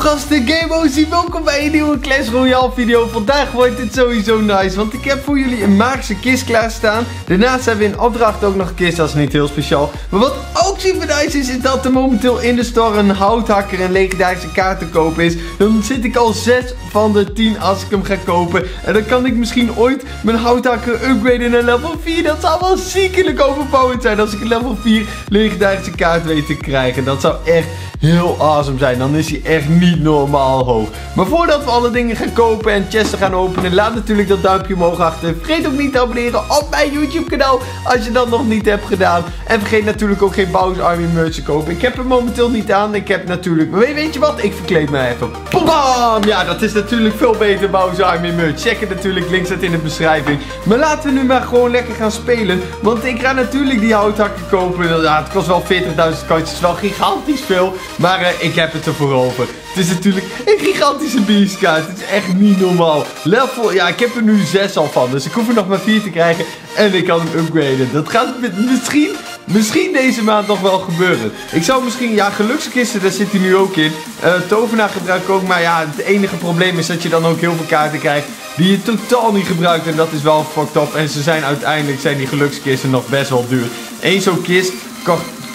gasten, Game welkom bij een nieuwe Clash Royale video. Vandaag wordt dit sowieso nice, want ik heb voor jullie een magische kist klaarstaan. Daarnaast hebben we in opdracht ook nog een kist, dat is niet heel speciaal. Maar wat ook super nice is, is dat er momenteel in de store een houthakker en legendarische kaart te kopen is. Dan zit ik al 6 van de 10 als ik hem ga kopen. En dan kan ik misschien ooit mijn houthakker upgraden naar level 4. Dat zou wel ziekelijk overpowered zijn als ik een level 4 legendarische kaart weet te krijgen. Dat zou echt heel awesome zijn. Dan is hij echt niet normaal hoog. Maar voordat we alle dingen gaan kopen en chesten gaan openen, laat natuurlijk dat duimpje omhoog achter. Vergeet ook niet te abonneren op mijn YouTube kanaal als je dat nog niet hebt gedaan. En vergeet natuurlijk ook geen Bowser Army merch te kopen. Ik heb hem momenteel niet aan. Ik heb natuurlijk... Weet, weet je wat? Ik verkleed me even. Bam! Ja, dat is natuurlijk veel beter Bowser Army merch. Check het natuurlijk. Link staat in de beschrijving. Maar laten we nu maar gewoon lekker gaan spelen. Want ik ga natuurlijk die houthakken kopen. Ja, het kost wel 40.000 coins. Het is wel gigantisch veel. Maar uh, ik heb het ervoor over. Het is natuurlijk een gigantische beastkaart. Het is echt niet normaal. Level, ja, ik heb er nu 6 al van. Dus ik hoef er nog maar 4 te krijgen. En ik kan hem upgraden. Dat gaat misschien, misschien deze maand nog wel gebeuren. Ik zou misschien, ja, gelukskisten, daar zit hij nu ook in. Uh, tovenaar gebruik ik ook. Maar ja, het enige probleem is dat je dan ook heel veel kaarten krijgt die je totaal niet gebruikt. En dat is wel fucked up. En ze zijn uiteindelijk, zijn die gelukskisten nog best wel duur. Eén zo'n kist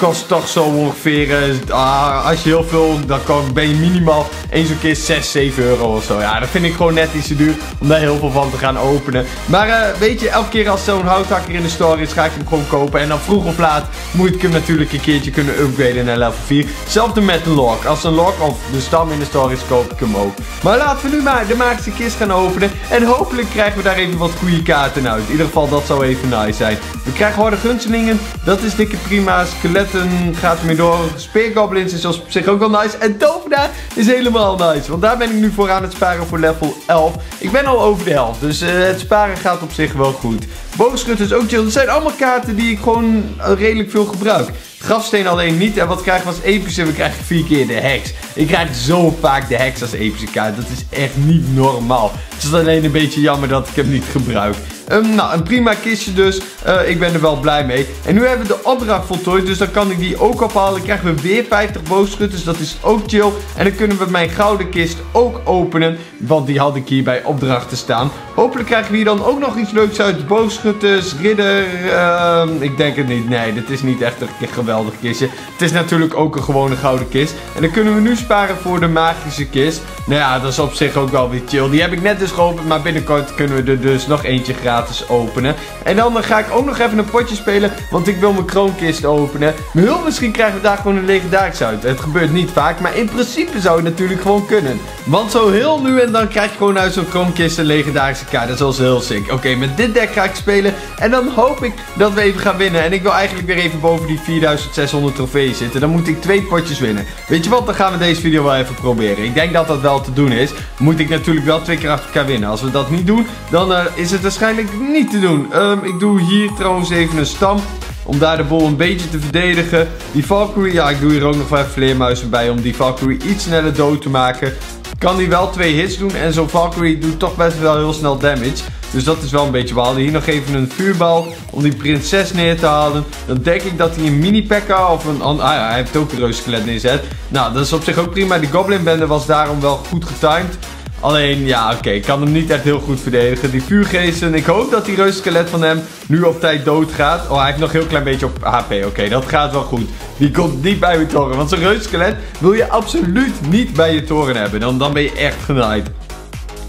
kost toch zo ongeveer, uh, als je heel veel, dan kan, ben je minimaal één zo'n keer 6, 7 euro of zo. Ja, dat vind ik gewoon net iets te duur om daar heel veel van te gaan openen. Maar uh, weet je, elke keer als zo'n houthakker in de store is, ga ik hem gewoon kopen. En dan vroeg of laat moet ik hem natuurlijk een keertje kunnen upgraden naar level 4. Hetzelfde met een lock. Als een lock of de stam in de store is, koop ik hem ook. Maar laten we nu maar de magische kist gaan openen. En hopelijk krijgen we daar even wat goede kaarten uit. In ieder geval, dat zou even nice zijn. We krijgen harde gunselingen. Dat is dikke prima. Skelet gaat ermee door. Speergoblins is op zich ook wel nice. En Tovenaar is helemaal nice. Want daar ben ik nu voor aan het sparen voor level 11. Ik ben al over de helft. Dus uh, het sparen gaat op zich wel goed. Boogschutter is ook chill. Dat zijn allemaal kaarten die ik gewoon redelijk veel gebruik. Grafsteen alleen niet. En wat krijgen we als epische? We krijgen vier keer de heks. Ik krijg zo vaak de heks als epische kaart. Dat is echt niet normaal. Het is alleen een beetje jammer dat ik hem niet gebruik. Um, nou, een prima kistje dus. Uh, ik ben er wel blij mee. En nu hebben we de opdracht voltooid. Dus dan kan ik die ook ophalen. Dan krijgen we weer 50 boogschutters. Dat is ook chill. En dan kunnen we mijn gouden kist ook openen. Want die had ik hier bij opdrachten staan. Hopelijk krijgen we hier dan ook nog iets leuks uit. Boogschutters, ridder. Uh, ik denk het niet. Nee, dit is niet echt een geweldig kistje. Het is natuurlijk ook een gewone gouden kist. En dan kunnen we nu sparen voor de magische kist. Nou ja, dat is op zich ook wel weer chill. Die heb ik net dus geopend. Maar binnenkort kunnen we er dus nog eentje gratis openen. En dan ga ik ook nog even een potje spelen, want ik wil mijn kroonkist openen. Heel misschien krijgen we daar gewoon een legendarische uit. Het gebeurt niet vaak, maar in principe zou het natuurlijk gewoon kunnen. Want zo heel nu en dan krijg je gewoon uit zo'n kroonkist een legendarische kaart. Dat is wel heel sick. Oké, met dit deck ga ik spelen. En dan hoop ik dat we even gaan winnen. En ik wil eigenlijk weer even boven die 4600 trofeeën zitten. Dan moet ik twee potjes winnen. Weet je wat, dan gaan we deze video wel even proberen. Ik denk dat dat wel te doen is. Moet ik natuurlijk wel twee keer achter elkaar winnen. Als we dat niet doen, dan uh, is het waarschijnlijk niet te doen. Um, ik doe hier trouwens even een stam. Om daar de bol een beetje te verdedigen. Die Valkyrie, ja ik doe hier ook nog even vleermuizen bij. Om die Valkyrie iets sneller dood te maken. Kan die wel twee hits doen. En zo'n Valkyrie doet toch best wel heel snel damage. Dus dat is wel een beetje wel. Hier nog even een vuurbal om die prinses neer te halen. Dan denk ik dat hij een mini pekka of een... Ah ja, hij heeft ook een reuskelet neerzet. Nou, dat is op zich ook prima. Die goblin bende was daarom wel goed getimed. Alleen, ja, oké, ik kan hem niet echt heel goed verdedigen. Die vuurgeesten, ik hoop dat die reuzenskelet van hem nu op tijd doodgaat. Oh, hij heeft nog een heel klein beetje op HP. Oké, dat gaat wel goed. Die komt niet bij mijn toren. Want zo'n reuzenskelet wil je absoluut niet bij je toren hebben. Dan, dan ben je echt genaaid.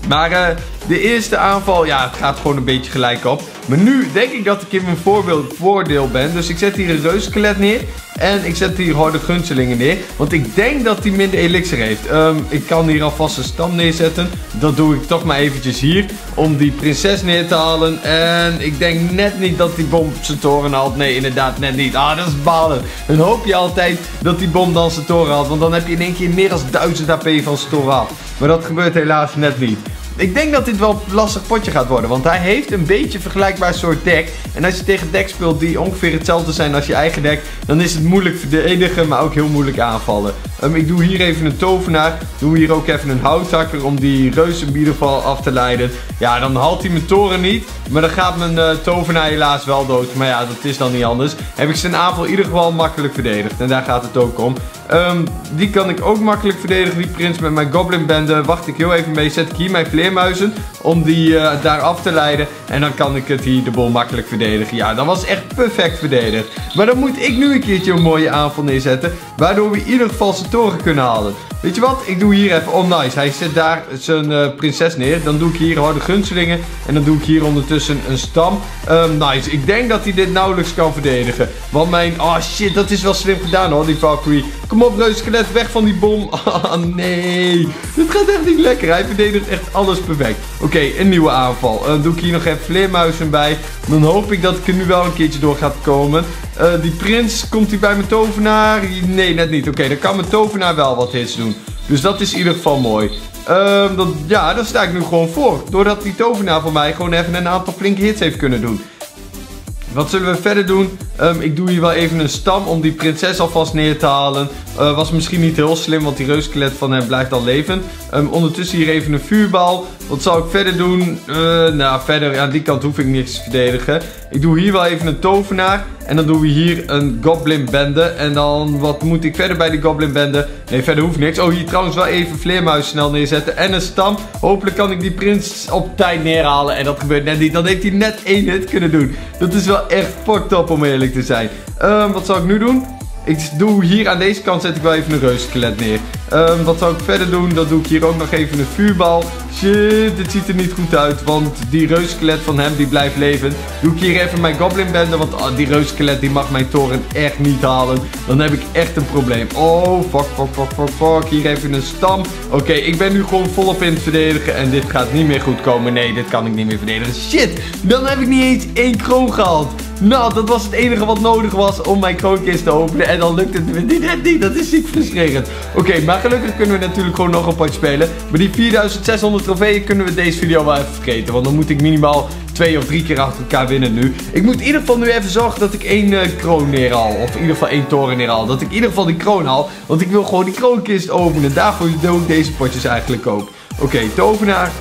Maar uh, de eerste aanval, ja, het gaat gewoon een beetje gelijk op. Maar nu denk ik dat ik in mijn voorbeeld, voordeel ben. Dus ik zet hier een reuskelet neer. En ik zet hier harde gunselingen neer. Want ik denk dat hij minder elixir heeft. Um, ik kan hier alvast een stam neerzetten. Dat doe ik toch maar eventjes hier. Om die prinses neer te halen. En ik denk net niet dat die bom zijn toren haalt. Nee, inderdaad net niet. Ah, dat is balen. Dan hoop je altijd dat die bom dan zijn toren haalt. Want dan heb je in één keer meer dan 1000 AP van zijn toren af. Maar dat gebeurt helaas net niet. Ik denk dat dit wel een lastig potje gaat worden. Want hij heeft een beetje vergelijkbaar soort deck. En als je tegen deck speelt die ongeveer hetzelfde zijn als je eigen deck. Dan is het moeilijk verdedigen, maar ook heel moeilijk aanvallen. Ehm, ik doe hier even een tovenaar. Doe hier ook even een houthakker om die reus in ieder geval af te leiden. Ja, dan haalt hij mijn toren niet. Maar dan gaat mijn uh, tovenaar helaas wel dood. Maar ja, dat is dan niet anders. Heb ik zijn aanval in ieder geval makkelijk verdedigd. En daar gaat het ook om. Um, die kan ik ook makkelijk verdedigen, die prins met mijn goblin bende. Wacht ik heel even mee. Zet ik hier mijn vleermuizen om die uh, daar af te leiden. En dan kan ik het hier de bol makkelijk verdedigen. Ja, dat was echt perfect verdedigd. Maar dan moet ik nu een keertje een mooie aanval neerzetten. Waardoor we in ieder geval zijn toren kunnen halen. Weet je wat? Ik doe hier even, oh nice, hij zet daar zijn uh, prinses neer. Dan doe ik hier harde gunselingen en dan doe ik hier ondertussen een stam. Um, nice, ik denk dat hij dit nauwelijks kan verdedigen. Want mijn, oh shit, dat is wel slim gedaan hoor, die Valkyrie. Kom op, reuskelet, weg van die bom. Oh nee, dit gaat echt niet lekker. Hij verdedigt echt alles perfect. Oké, een nieuwe aanval. Dan uh, doe ik hier nog even vleermuizen bij. Dan hoop ik dat ik er nu wel een keertje door gaat komen. Uh, die prins, komt hij bij mijn tovenaar? Nee, net niet. Oké, dan kan mijn tovenaar wel wat hits doen. Dus dat is in ieder geval mooi. Um, dan, ja, daar sta ik nu gewoon voor. Doordat die tovenaar van mij gewoon even een aantal flinke hits heeft kunnen doen. Wat zullen we verder doen? Um, ik doe hier wel even een stam om die prinses alvast neer te halen. Uh, was misschien niet heel slim, want die reuskelet van hem blijft al levend. Um, ondertussen hier even een vuurbal. Wat zal ik verder doen? Uh, nou, verder aan die kant hoef ik niks te verdedigen. Ik doe hier wel even een tovenaar. En dan doen we hier een goblin bende. En dan, wat moet ik verder bij die goblin bende? Nee, verder hoeft niks. Oh, hier trouwens wel even vleermuis snel neerzetten. En een stam. Hopelijk kan ik die prins op tijd neerhalen. En dat gebeurt net niet. Dan heeft hij net één hit kunnen doen. Dat is wel echt fucked om eerlijk te zijn. Um, wat zal ik nu doen? Ik doe hier aan deze kant zet ik wel even een reuzenskelet neer. Um, wat zou ik verder doen? Dan doe ik hier ook nog even een vuurbal. Shit, dit ziet er niet goed uit. Want die reuzenskelet van hem die blijft leven. Doe ik hier even mijn goblin bende. Want oh, die reuzenskelet die mag mijn toren echt niet halen. Dan heb ik echt een probleem. Oh, fuck, fuck, fuck, fuck, fuck. Hier even een stam. Oké, ik ben nu gewoon volop in het verdedigen. En dit gaat niet meer goed komen. Nee, dit kan ik niet meer verdedigen. Shit, dan heb ik niet eens één kroon gehaald. Nou, dat was het enige wat nodig was om mijn kroonkist te openen. En dan lukt het net niet. Dat is ziek frustrerend. Oké, maar gelukkig kunnen we natuurlijk gewoon nog een potje spelen. Maar die 4600 trofeeën kunnen we deze video wel even vergeten. Want dan moet ik minimaal twee of drie keer achter elkaar winnen nu. Ik moet in ieder geval nu even zorgen dat ik één uh, kroon neerhaal. Of in ieder geval één toren neerhaal. Dat ik in ieder geval die kroon haal. Want ik wil gewoon die kroonkist openen. Daarvoor doe ik deze potjes eigenlijk ook. Oké, tovenaar.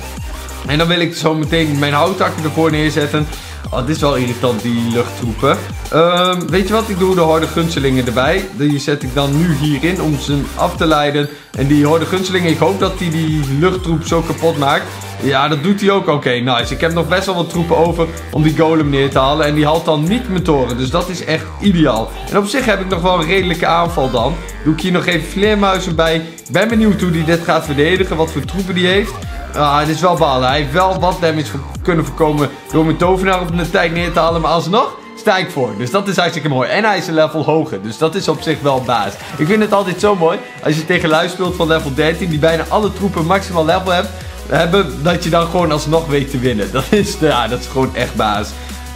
En dan wil ik zo meteen mijn houtakken ervoor neerzetten. Oh, dit is wel irritant, die luchttroepen. Um, weet je wat? Ik doe de harde gunselingen erbij. Die zet ik dan nu hierin om ze af te leiden. En die harde gunselingen, ik hoop dat hij die, die luchttroep zo kapot maakt. Ja, dat doet hij ook. Oké, nice. Ik heb nog best wel wat troepen over om die golem neer te halen. En die haalt dan niet mijn toren. Dus dat is echt ideaal. En op zich heb ik nog wel een redelijke aanval dan. Doe ik hier nog even vleermuizen bij. Ik ben benieuwd hoe hij dit gaat verdedigen. Wat voor troepen die heeft. Ah, het is wel balen. Hij heeft wel wat damage kunnen voorkomen door mijn tovenaar op de tijd neer te halen. Maar alsnog sta ik voor. Dus dat is hartstikke mooi. En hij is een level hoger. Dus dat is op zich wel baas. Ik vind het altijd zo mooi. Als je tegen lui van level 13. Die bijna alle troepen maximaal level hebt, hebben. Dat je dan gewoon alsnog weet te winnen. Dat is, ja, dat is gewoon echt baas.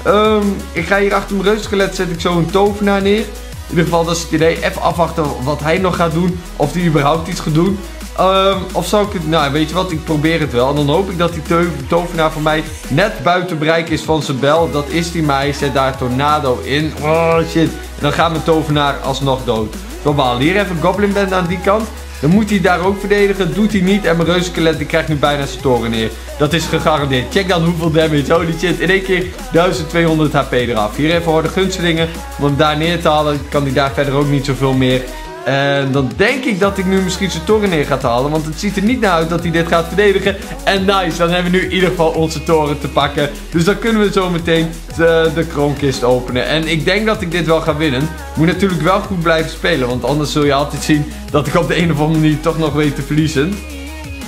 Um, ik ga hier achter mijn reuzenskelet zet ik zo een tovenaar neer. In ieder geval, dat is het idee. Even afwachten wat hij nog gaat doen. Of hij überhaupt iets gaat doen. Um, of zou ik het... Nou, weet je wat? Ik probeer het wel. En dan hoop ik dat die tovenaar van mij net buiten bereik is van zijn bel. Dat is die mij. Zet daar tornado in. Oh, shit. En dan gaat mijn tovenaar alsnog dood. Normaal. Hier even Goblin Band aan die kant. Dan moet hij daar ook verdedigen. Doet hij niet. En mijn reuzenskelet die krijgt nu bijna zijn toren neer. Dat is gegarandeerd. Check dan hoeveel damage. Holy shit. In één keer 1200 HP eraf. Hier even voor de gunselingen. Om hem daar neer te halen. Kan hij daar verder ook niet zoveel meer. En dan denk ik dat ik nu misschien zijn toren neer ga halen. Want het ziet er niet naar uit dat hij dit gaat verdedigen. En nice, dan hebben we nu in ieder geval onze toren te pakken. Dus dan kunnen we zo meteen de, de kroonkist openen. En ik denk dat ik dit wel ga winnen. Moet natuurlijk wel goed blijven spelen. Want anders zul je altijd zien dat ik op de een of andere manier toch nog weet te verliezen.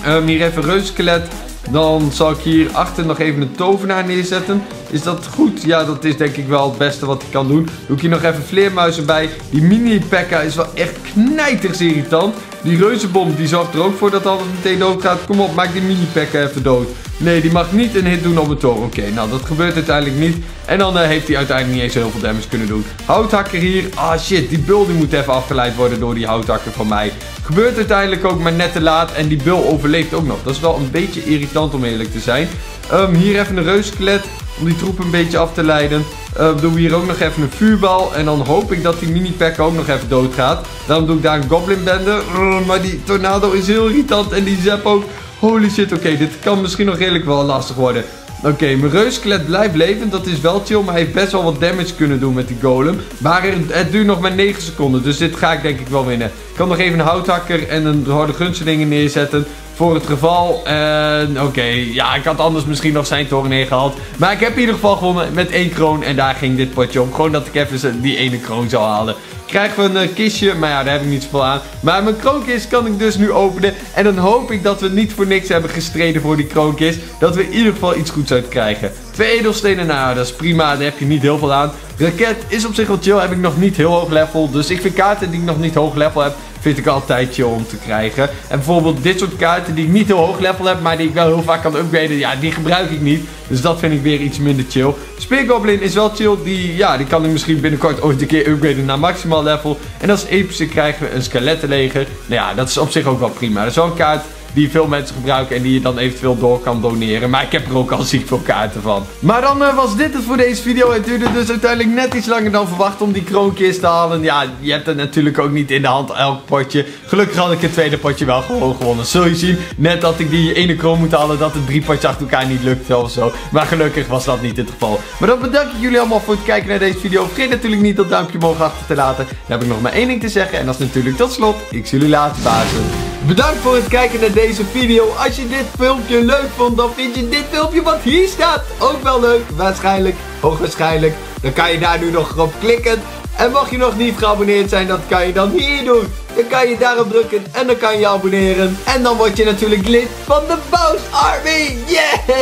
Um, hier even reuzenskelet. Dan zal ik hier achter nog even een tovenaar neerzetten. Is dat goed? Ja, dat is denk ik wel het beste wat ik kan doen. Doe ik hier nog even vleermuizen bij. Die mini-pekka is wel echt knijters irritant. Die reuzenbom die zorgt er ook voor dat alles meteen dood gaat. Kom op, maak die mini-pekka even dood. Nee, die mag niet een hit doen op een toren. Oké, nou dat gebeurt uiteindelijk niet. En dan uh, heeft hij uiteindelijk niet eens heel veel damage kunnen doen. Houthakker hier. Ah shit, die bul die moet even afgeleid worden door die houthakker van mij. Gebeurt uiteindelijk ook maar net te laat. En die bul overleeft ook nog. Dat is wel een beetje irritant om eerlijk te zijn. Ehm, hier even een reusklet om die troep een beetje af te leiden. Uh, doen we hier ook nog even een vuurbal. En dan hoop ik dat die mini-pack ook nog even doodgaat. Daarom doe ik daar een goblin bende. maar die tornado is heel irritant. En die zap ook. Holy shit, oké, dit kan misschien nog redelijk wel lastig worden. Oké, mijn reusklet blijft leven. Dat is wel chill, maar hij heeft best wel wat damage kunnen doen met die golem. Maar het duurt nog maar 9 seconden, dus dit ga ik denk ik wel winnen. Ik kan nog even een houthakker en een harde gunsteling neerzetten voor het geval. En oké, ja, ik had anders misschien nog zijn toren neergehaald. Maar ik heb in ieder geval gewonnen met één kroon. En daar ging dit potje om. Gewoon dat ik even die ene kroon zou halen. Krijgen we een uh, kistje, maar ja, daar heb ik niet zoveel aan. Maar mijn kroonkist kan ik dus nu openen. En dan hoop ik dat we niet voor niks hebben gestreden voor die kroonkist. Dat we in ieder geval iets goeds uit krijgen. Twee edelstenen, nou dat is prima, daar heb je niet heel veel aan. Raket is op zich wel chill, heb ik nog niet heel hoog level. Dus ik vind kaarten die ik nog niet hoog level heb, vind ik altijd chill om te krijgen. En bijvoorbeeld dit soort kaarten die ik niet heel hoog level heb, maar die ik wel heel vaak kan upgraden, ja, die gebruik ik niet. Dus dat vind ik weer iets minder chill. Speergoblin is wel chill, die, ja, die kan ik misschien binnenkort ooit een keer upgraden naar maximaal level. En als epische krijgen we een skelettenleger. Nou ja, dat is op zich ook wel prima. Dat is wel een kaart die veel mensen gebruiken en die je dan eventueel door kan doneren. Maar ik heb er ook al ziek veel kaarten van. Maar dan uh, was dit het voor deze video. Het duurde dus uiteindelijk net iets langer dan verwacht om die kroonkist te halen. Ja, je hebt het natuurlijk ook niet in de hand elk potje. Gelukkig had ik het tweede potje wel gewoon gewonnen. Zul je zien, net dat ik die ene kroon moet halen, dat het drie potjes achter elkaar niet lukte of zo. Maar gelukkig was dat niet het geval. Maar dan bedank ik jullie allemaal voor het kijken naar deze video. Vergeet natuurlijk niet dat duimpje omhoog achter te laten. Dan heb ik nog maar één ding te zeggen. En dat is natuurlijk tot slot. Ik zie jullie later, bazen. Bedankt voor het kijken naar deze video. Als je dit filmpje leuk vond, dan vind je dit filmpje wat hier staat ook wel leuk. Waarschijnlijk, hoogwaarschijnlijk. Dan kan je daar nu nog op klikken. En mocht je nog niet geabonneerd zijn, dat kan je dan hier doen. Dan kan je daarop drukken en dan kan je abonneren. En dan word je natuurlijk lid van de Boos Army. Yeah!